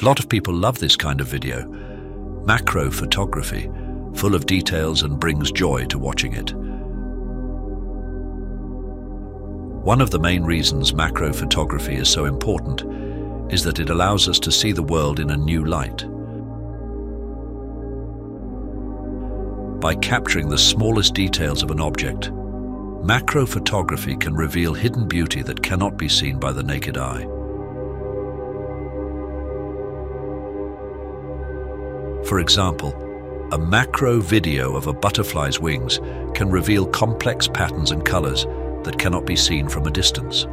A lot of people love this kind of video. Macro photography, full of details and brings joy to watching it. One of the main reasons macro photography is so important is that it allows us to see the world in a new light. By capturing the smallest details of an object, macro photography can reveal hidden beauty that cannot be seen by the naked eye. For example, a macro video of a butterfly's wings can reveal complex patterns and colors that cannot be seen from a distance.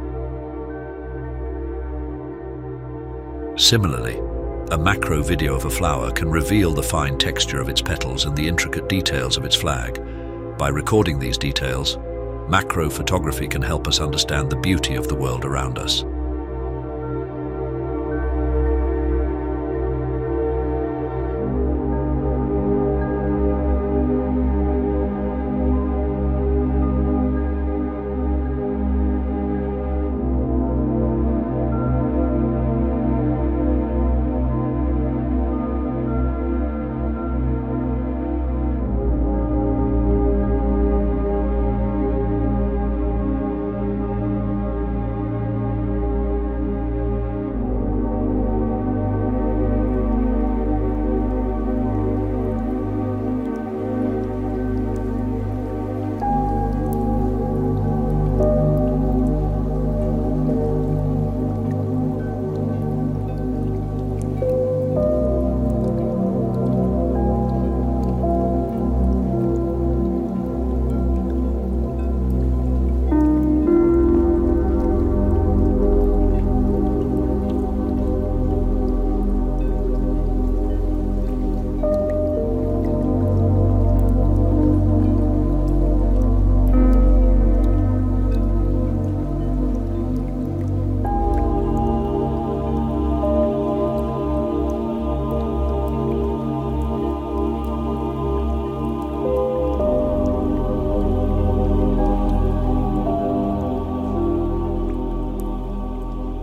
Similarly, a macro video of a flower can reveal the fine texture of its petals and the intricate details of its flag. By recording these details, macro photography can help us understand the beauty of the world around us.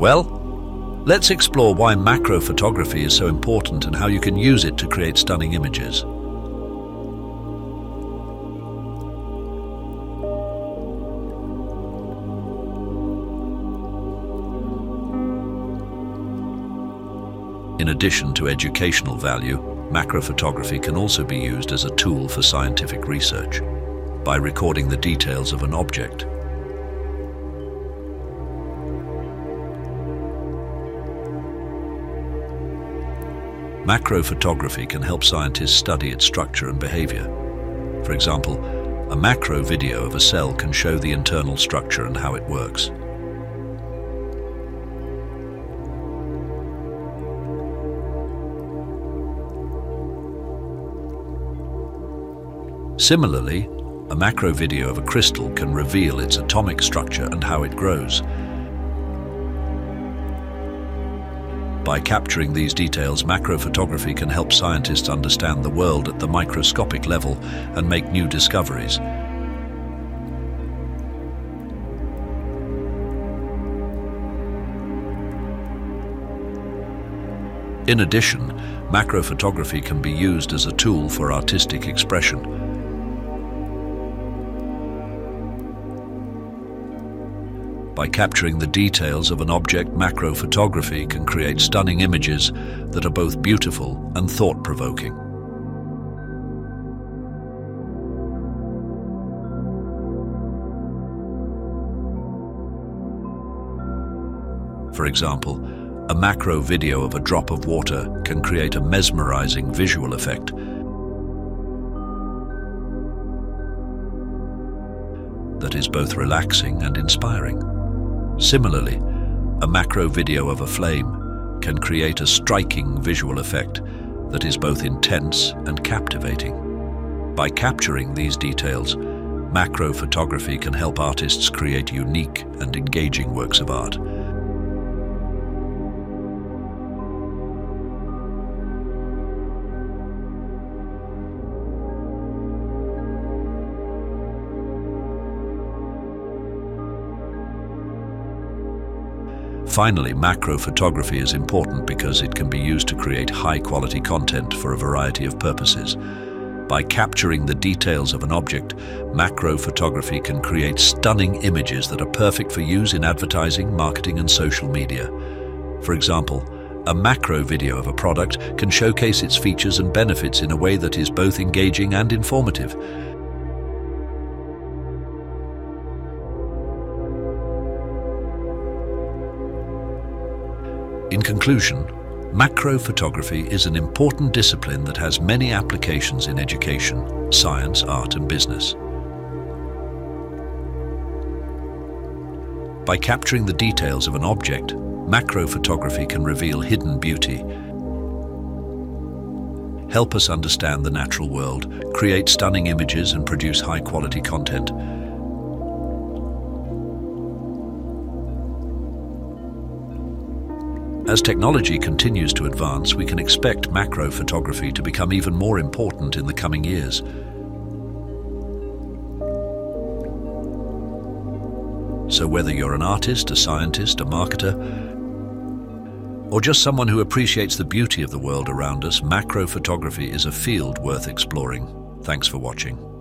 Well, let's explore why macro photography is so important and how you can use it to create stunning images. In addition to educational value, macro photography can also be used as a tool for scientific research. By recording the details of an object, Macro photography can help scientists study its structure and behavior. For example, a macro video of a cell can show the internal structure and how it works. Similarly, a macro video of a crystal can reveal its atomic structure and how it grows, By capturing these details, macro photography can help scientists understand the world at the microscopic level and make new discoveries. In addition, macro photography can be used as a tool for artistic expression. By capturing the details of an object, macro photography can create stunning images that are both beautiful and thought-provoking. For example, a macro video of a drop of water can create a mesmerizing visual effect that is both relaxing and inspiring. Similarly, a macro video of a flame can create a striking visual effect that is both intense and captivating. By capturing these details, macro photography can help artists create unique and engaging works of art. Finally, macro photography is important because it can be used to create high-quality content for a variety of purposes. By capturing the details of an object, macro photography can create stunning images that are perfect for use in advertising, marketing and social media. For example, a macro video of a product can showcase its features and benefits in a way that is both engaging and informative. In conclusion, macro photography is an important discipline that has many applications in education, science, art and business. By capturing the details of an object, macro photography can reveal hidden beauty, help us understand the natural world, create stunning images and produce high-quality content. As technology continues to advance, we can expect macro photography to become even more important in the coming years. So whether you're an artist, a scientist, a marketer, or just someone who appreciates the beauty of the world around us, macro photography is a field worth exploring. Thanks for watching.